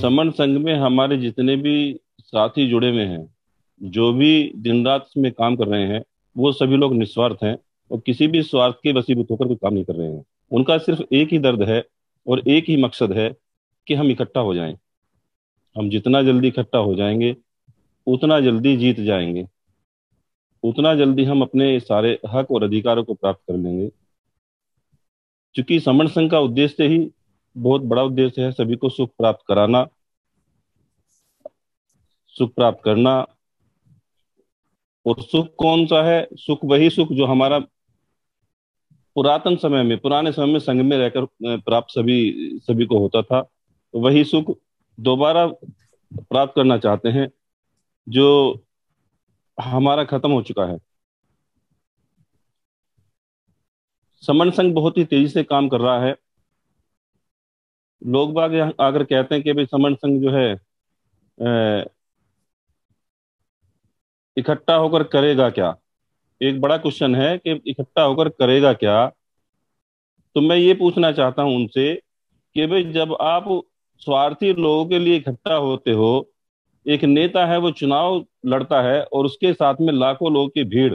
समन संघ में हमारे जितने भी साथी जुड़े हुए हैं, जो भी दिन रात में काम कर रहे हैं, वो सभी लोग निस्वार्थ हैं और किसी भी स्वार्थ के वसीभूत होकर कोई काम नहीं कर रहे हैं। उनका सिर्फ़ एक ही दर्द है और एक ही मकसद है कि हम इकट्ठा हो जाएँ। हम जितना जल्दी इकट्ठा हो जाएँगे, उतना जल्दी जीत जाएँगे। उतना जल्दी हम अपने सारे हक और अधिकारों को प्राप्त कर लेंगे। क्योंकि समण संघ का उद्देश्य ही बहुत बड़ा उद्देश्य है सभी को सुख प्राप्त कराना, सुख प्राप्त करना। और सुख कौन सा है? सुख वही सुख जो हमारा पुरातन समय में, पुराने समय में संघ में रहकर प्राप्त सभी सभी को होता था। तो वही सुख दोबारा प्राप्त करना चाहते हैं, जो हमारा खत्म हो चुका है। समन संघ बहुत ही तेज़ी से काम कर रहा है। लोग बाग आकर कहते हैं कि भाई समन संघ जो है इकट्ठा होकर करेगा क्या? एक बड़ा क्वेश्चन है कि इकट्ठा होकर करेगा क्या? तो मैं ये पूछना चाहता हूँ उनसे कि भाई जब आप स्वार्थी लोगों के लिए इकट्ठा होते हो, एक नेता है वो चुनाव लड़ता है और उसके साथ में लाखों लोगों की भीड़,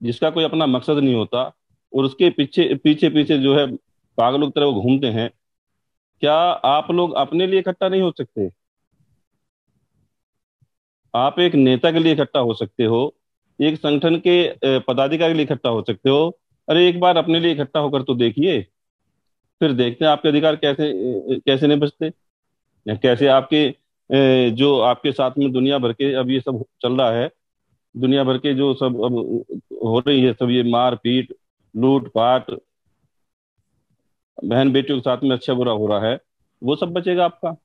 जिसका कोई अपना मकसद नहीं होता और उसके पीछे पीछे पीछे जो है पागलों की तरह वो घूमते हैं, क्या आप लोग अपने लिए इकट्ठा नहीं हो सकते? आप एक नेता के लिए इकट्ठा हो सकते हो, एक संगठन के पदाधिकारी के लिए इकट्ठा हो सकते हो। अरे, एक बार अपने लिए इकट्ठा होकर तो देखिए, फिर देखते हैं आपके अधिकार कैसे कैसे नहीं बचते या कैसे आपके जो आपके साथ में दुनिया भर के अब ये सब चल रहा है, दुनिया भर के जो सब अब हो रही है, सब ये मार पीट लूट, पाट, बहन बेटियों के साथ में अच्छा बुरा हो रहा है, वो सब बचेगा आपका।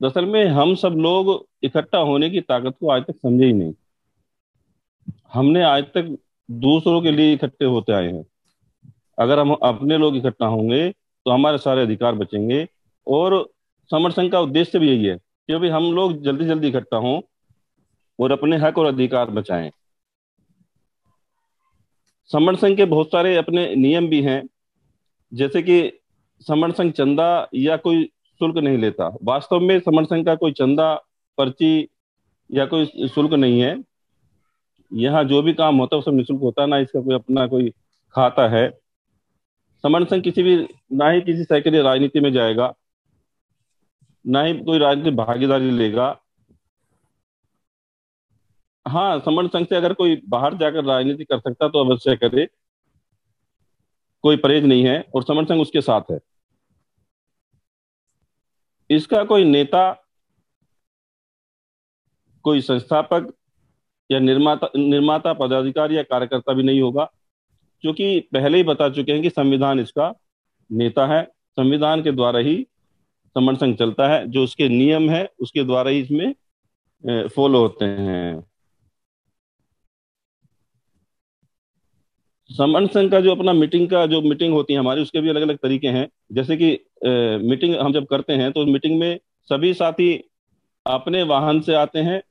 दरअसल में हम सब लोग इकट्ठा होने की ताकत को आज तक समझे ही नहीं। हमने आज तक दूसरों के लिए इकट्ठे होते आए हैं। अगर हम अपने लोग इकट्ठा होंगे तो हमारे सारे अधिकार बचेंगे, और समर्थन का उद्देश्य भी यही है कि भाई हम लोग जल्दी जल्दी इकट्ठा हों और अपने हक और अधिकार बचाएँ। समण संघ के बहुत सारे अपने नियम भी हैं, जैसे कि समण संघ चंदा या कोई शुल्क नहीं लेता। वास्तव में समण संघ का कोई चंदा, पर्ची या कोई शुल्क नहीं है। यहाँ जो भी काम होता है सब निःशुल्क होता है, ना इसका कोई अपना कोई खाता है। समण संघ किसी भी, ना ही किसी सक्रिय राजनीति में जाएगा, ना ही कोई राजनीतिक भागीदारी लेगा। हाँ समण संघ से अगर कोई बाहर जाकर राजनीति कर सकता तो अवश्य करे। कोई परहेज नहीं है और समण संघ उसके साथ है। इसका कोई नेता, कोई संस्थापक या निर्माता निर्माता, पदाधिकारी या कार्यकर्ता भी नहीं होगा क्योंकि पहले ही बता चुके हैं कि संविधान इसका नेता है। संविधान के द्वारा ही संघ चलता है, जो उसके नियम है, उसके द्वारा ही इसमें फॉलो होते हैं। समन संघ का जो अपना मीटिंग का जो मीटिंग होती है हमारी उसके भी अलग अलग तरीके हैं। जैसे कि मीटिंग हम जब करते हैं तो मीटिंग में सभी साथी अपने वाहन से आते हैं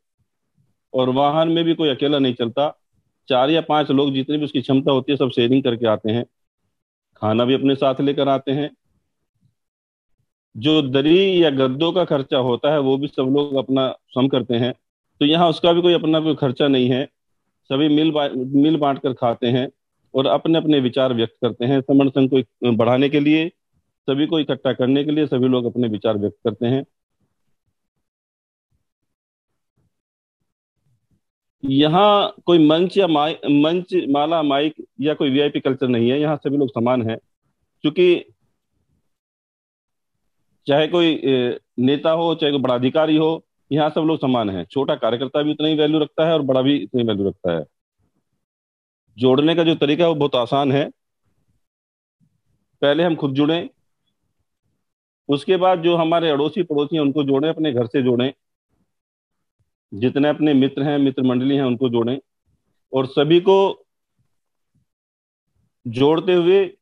और वाहन में भी कोई अकेला नहीं चलता। चार या पाँच लोग जितनी भी उसकी क्षमता होती है सब शेयरिंग करके आते हैं। खाना भी अपने साथ लेकर आते हैं। जो दरी या गद्दों का खर्चा होता है वो भी सब लोग अपना सम करते हैं। तो यहाँ उसका भी कोई अपना कोई खर्चा नहीं है। सभी मिल बा, मिल बांट कर खाते हैं। और अपने अपने विचार व्यक्त करते हैं समर्थन को बढ़ाने के लिए, सभी को इकट्ठा करने के लिए सभी लोग अपने विचार व्यक्त करते हैं। यहाँ कोई मंच या माइक मंच, माला, माइक या कोई वीआईपी कल्चर नहीं है, यहाँ सभी लोग समान हैं। क्योंकि चाहे कोई नेता हो, चाहे कोई बड़ा अधिकारी हो, यहाँ सब लोग समान हैं। छोटा कार्यकर्ता भी उतना ही वैल्यू रखता है और बड़ा भी इतनी वैल्यू रखता है। जोड़ने का जो तरीका है वो बहुत आसान है। पहले हम खुद जुड़ें, उसके बाद जो हमारे अड़ोसी पड़ोसी हैं उनको जोड़ें, अपने घर से जोड़ें। जितने अपने मित्र हैं मित्र मंडली हैं, उनको जोड़ें। और सभी को जोड़ते हुए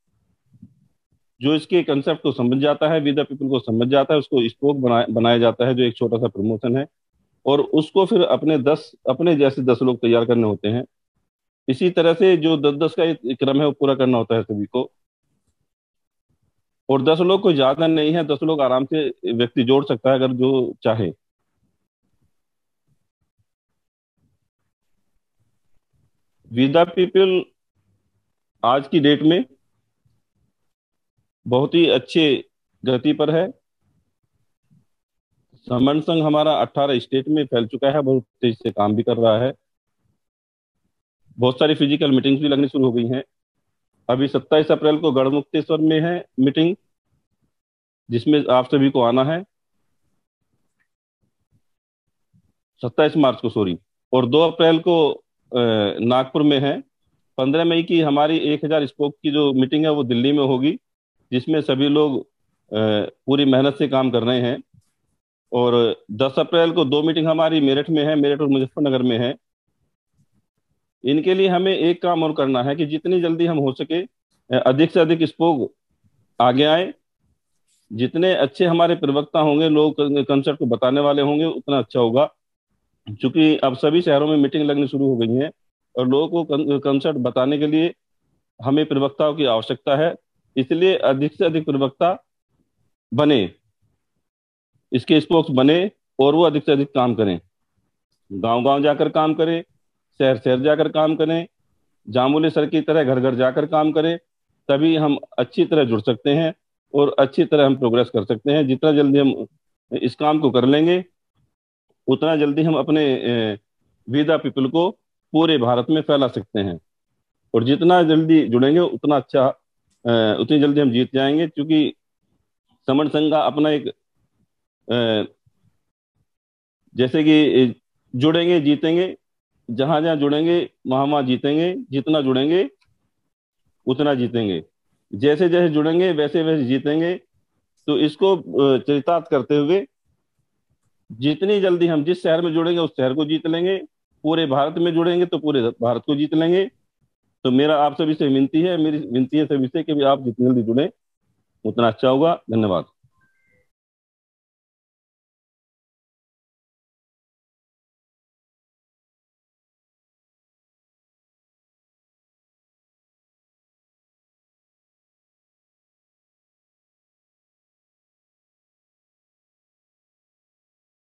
जो इसके कंसेप्ट को समझ जाता है विद पीपल को समझ जाता है, उसको स्पोक बनाया बनाया जाता है, जो एक छोटा सा प्रमोशन है। और उसको फिर अपने दस, अपने जैसे दस लोग तैयार करने होते हैं। इसी तरह से जो दस दस का क्रम है, वो पूरा करना होता है सभी को। और दस लोग कोई ज़्यादा नहीं है, दस लोग आराम से व्यक्ति जोड़ सकता है अगर जो चाहे। विदा पीपल आज की डेट में बहुत ही अच्छे गति पर है। समन संघ हमारा 18 स्टेट में फैल चुका है, बहुत तेज से काम भी कर रहा है। बहुत सारी फ़िज़िकल मीटिंग्स भी लगनी शुरू हो गई हैं। अभी 27 अप्रैल को गढ़मुक्तेश्वर में है मीटिंग जिसमें आप सभी को आना है। 27 मार्च को सॉरी और 2 अप्रैल को नागपुर में है। 15 मई की हमारी 1000 स्पोक की जो मीटिंग है वो दिल्ली में होगी, जिसमें सभी लोग पूरी मेहनत से काम कर रहे हैं। और 10 अप्रैल को दो मीटिंग हमारी मेरठ में है, मेरठ और मुजफ्फरनगर में है। इनके लिए हमें एक काम और करना है कि जितनी जल्दी हम हो सके अधिक से अधिक स्पोक आगे आए। जितने अच्छे हमारे प्रवक्ता होंगे, लोग कंसर्ट को बताने वाले होंगे, उतना अच्छा होगा। क्योंकि अब सभी शहरों में मीटिंग लगनी शुरू हो गई है और लोगों को कंसर्ट बताने के लिए हमें प्रवक्ताओं की आवश्यकता है। इसलिए अधिक से अधिक प्रवक्ता बने, इसके स्पोक्स बने और वो अधिक से अधिक काम करें। गाँव गाँव जाकर काम करें शहर शहर जाकर काम करें, जामुले सर की तरह घर घर जाकर काम करें, तभी हम अच्छी तरह जुड़ सकते हैं और अच्छी तरह हम प्रोग्रेस कर सकते हैं। जितना जल्दी हम इस काम को कर लेंगे, उतना जल्दी हम अपने विदा पीपल को पूरे भारत में फैला सकते हैं। और जितना जल्दी जुड़ेंगे, उतना अच्छा उतनी जल्दी हम जीत जाएँगे, क्योंकि समण संघ का अपना एक जैसे कि जुड़ेंगे, जीतेंगे जहाँ जहाँ जुड़ेंगे, वहाँ वहाँ जीतेंगे, जितना जुड़ेंगे, उतना जीतेंगे। जैसे जैसे जुड़ेंगे, वैसे वैसे जीतेंगे। तो इसको चरितार्थ करते हुए, जितनी जल्दी हम जिस शहर में जुड़ेंगे, उस शहर को जीत लेंगे। पूरे भारत में जुड़ेंगे तो पूरे भारत को जीत लेंगे। तो मेरा आप सभी से विनती है, मेरी विनती है सभी से कि आप जितनी जल्दी जुड़े, उतना अच्छा होगा। धन्यवाद।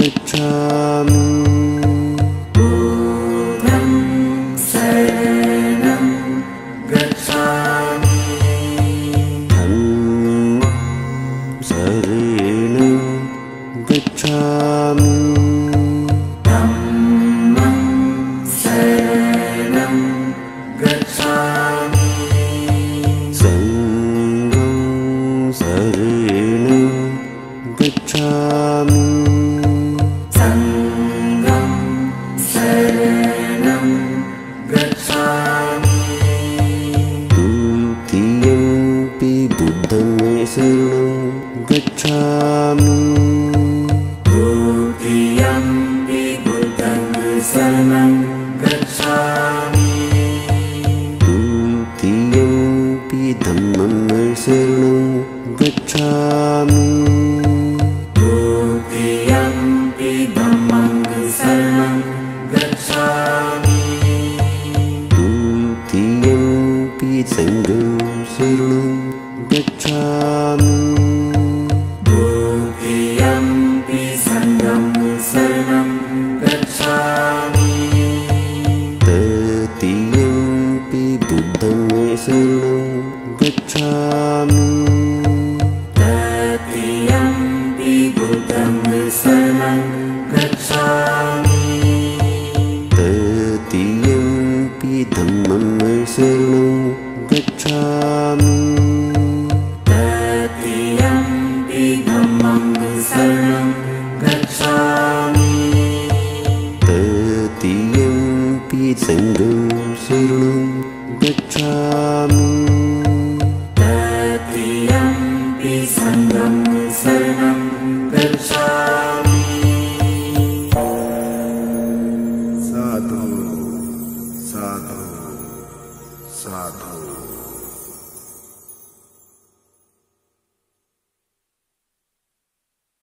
गच्छ